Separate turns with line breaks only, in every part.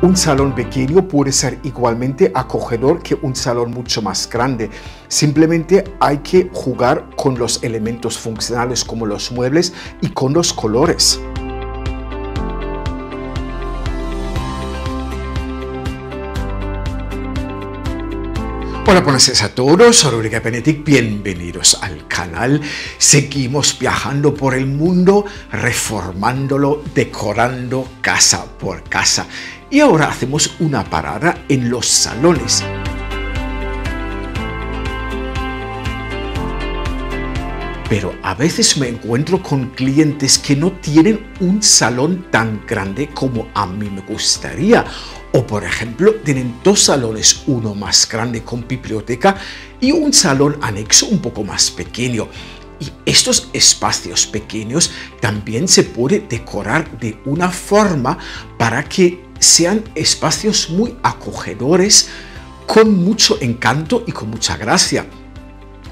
Un salón pequeño puede ser igualmente acogedor que un salón mucho más grande. Simplemente hay que jugar con los elementos funcionales como los muebles y con los colores. Hola, buenas noches a todos, soy Ulrike Benedict, bienvenidos al canal. Seguimos viajando por el mundo, reformándolo, decorando casa por casa. Y ahora hacemos una parada en los salones. Pero a veces me encuentro con clientes que no tienen un salón tan grande como a mí me gustaría. O por ejemplo, tienen dos salones, uno más grande con biblioteca y un salón anexo un poco más pequeño. Y estos espacios pequeños también se puede decorar de una forma para que sean espacios muy acogedores, con mucho encanto y con mucha gracia.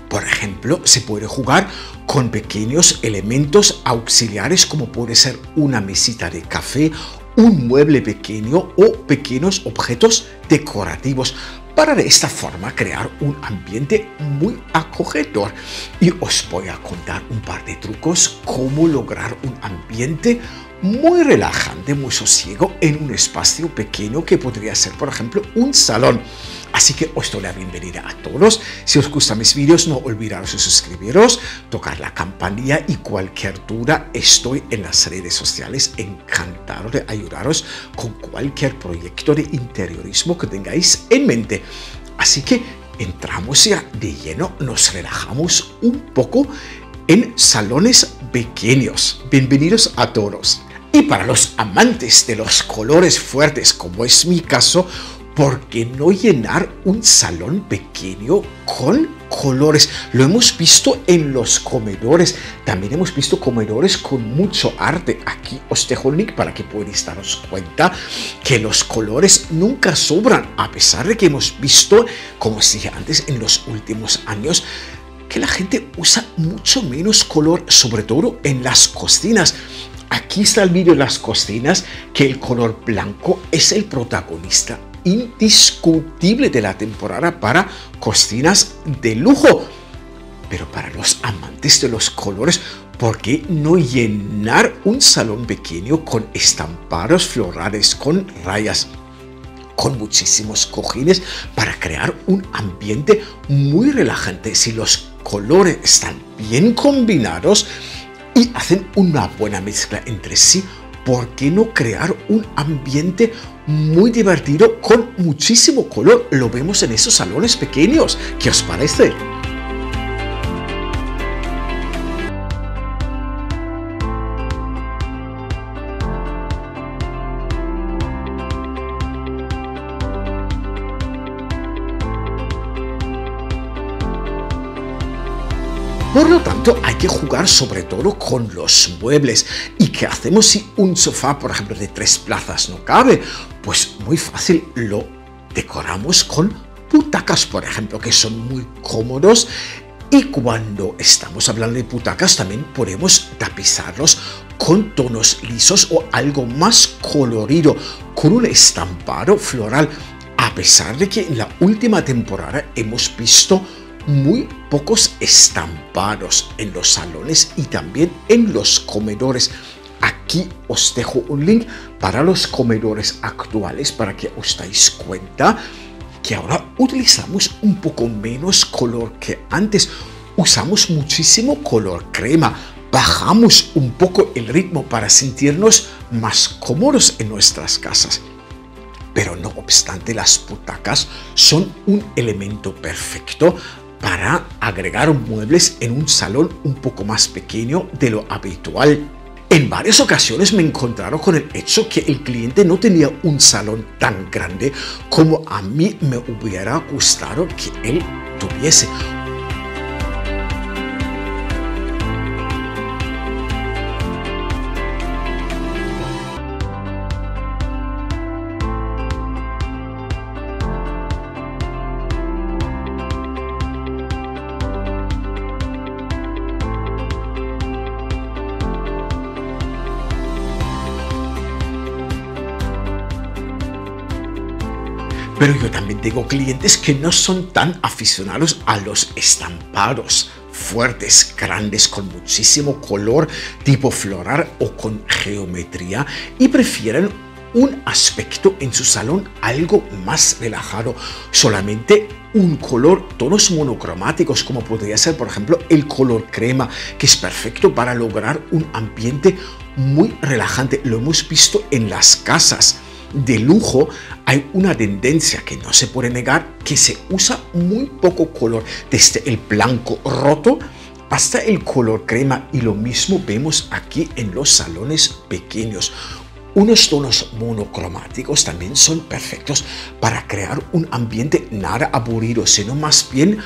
Por ejemplo, se puede jugar con pequeños elementos auxiliares como puede ser una mesita de café, un mueble pequeño o pequeños objetos decorativos para de esta forma crear un ambiente muy acogedor. Y os voy a contar un par de trucos cómo lograr un ambiente muy relajante, muy sosiego en un espacio pequeño que podría ser, por ejemplo, un salón. Así que os doy la bienvenida a todos. Si os gustan mis vídeos, no olvidaros de suscribiros, tocar la campanilla y cualquier duda, estoy en las redes sociales encantado de ayudaros con cualquier proyecto de interiorismo que tengáis en mente. Así que entramos ya de lleno, nos relajamos un poco en salones pequeños. Bienvenidos a todos. Y para los amantes de los colores fuertes, como es mi caso, ¿por qué no llenar un salón pequeño con colores? Lo hemos visto en los comedores. También hemos visto comedores con mucho arte. Aquí os dejo el link para que podáis daros cuenta que los colores nunca sobran, a pesar de que hemos visto, como os dije antes, en los últimos años, que la gente usa mucho menos color, sobre todo en las cocinas. Aquí está el vídeo de las cocinas, que el color blanco es el protagonista indiscutible de la temporada para cocinas de lujo. Pero para los amantes de los colores, ¿por qué no llenar un salón pequeño con estampados florales, con rayas? con muchísimos cojines para crear un ambiente muy relajante. Si los colores están bien combinados, y hacen una buena mezcla entre sí, ¿por qué no crear un ambiente muy divertido con muchísimo color? Lo vemos en esos salones pequeños. ¿Qué os parece? Por lo tanto, hay que jugar sobre todo con los muebles. ¿Y qué hacemos si un sofá, por ejemplo, de tres plazas no cabe? Pues muy fácil, lo decoramos con butacas, por ejemplo, que son muy cómodos y cuando estamos hablando de butacas también podemos tapizarlos con tonos lisos o algo más colorido, con un estampado floral. A pesar de que en la última temporada hemos visto muy pocos estampados en los salones y también en los comedores. Aquí os dejo un link para los comedores actuales para que os dais cuenta que ahora utilizamos un poco menos color que antes. Usamos muchísimo color crema. Bajamos un poco el ritmo para sentirnos más cómodos en nuestras casas. Pero no obstante, las butacas son un elemento perfecto para agregar muebles en un salón un poco más pequeño de lo habitual. En varias ocasiones me encontraron con el hecho que el cliente no tenía un salón tan grande como a mí me hubiera gustado que él tuviese. Pero yo también tengo clientes que no son tan aficionados a los estampados fuertes, grandes, con muchísimo color, tipo floral o con geometría y prefieren un aspecto en su salón algo más relajado, solamente un color, tonos monocromáticos como podría ser por ejemplo el color crema, que es perfecto para lograr un ambiente muy relajante. Lo hemos visto en las casas de lujo hay una tendencia que no se puede negar que se usa muy poco color, desde el blanco roto hasta el color crema y lo mismo vemos aquí en los salones pequeños. Unos tonos monocromáticos también son perfectos para crear un ambiente nada aburrido, sino más bien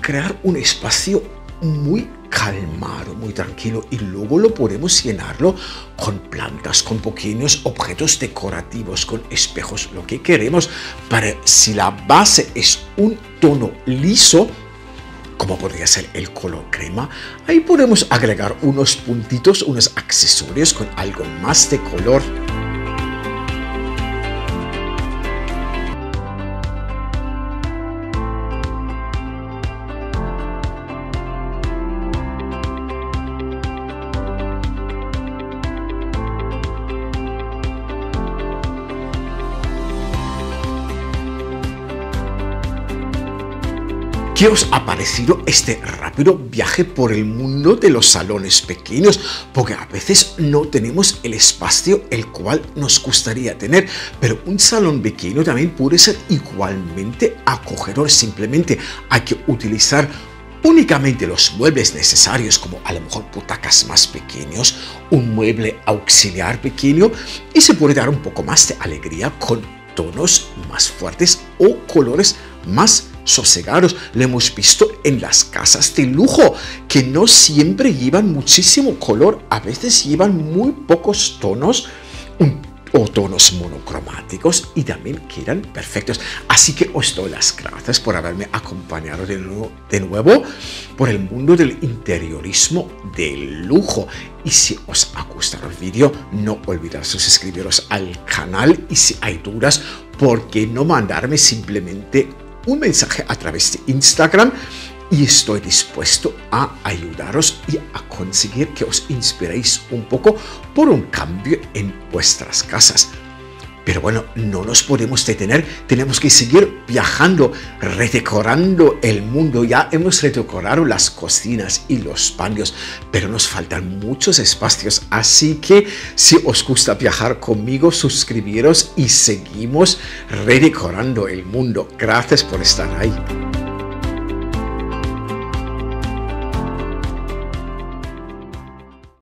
crear un espacio muy calmado, muy tranquilo y luego lo podemos llenarlo con plantas, con pequeños objetos decorativos, con espejos, lo que queremos para si la base es un tono liso, como podría ser el color crema, ahí podemos agregar unos puntitos, unos accesorios con algo más de color. ¿Qué os ha parecido este rápido viaje por el mundo de los salones pequeños? Porque a veces no tenemos el espacio el cual nos gustaría tener, pero un salón pequeño también puede ser igualmente acogedor. Simplemente hay que utilizar únicamente los muebles necesarios, como a lo mejor butacas más pequeños, un mueble auxiliar pequeño, y se puede dar un poco más de alegría con tonos más fuertes o colores más sosegados. Lo hemos visto en las casas de lujo, que no siempre llevan muchísimo color, a veces llevan muy pocos tonos o tonos monocromáticos y también quedan perfectos. Así que os doy las gracias por haberme acompañado de nuevo, de por el mundo del interiorismo del lujo. Y si os ha gustado el vídeo, no olvidéis suscribiros al canal y si hay dudas, ¿por qué no mandarme simplemente un mensaje a través de Instagram y estoy dispuesto a ayudaros y a conseguir que os inspiréis un poco por un cambio en vuestras casas. Pero bueno, no nos podemos detener, tenemos que seguir viajando, redecorando el mundo. Ya hemos redecorado las cocinas y los baños, pero nos faltan muchos espacios. Así que si os gusta viajar conmigo, suscribiros y seguimos redecorando el mundo. Gracias por estar ahí.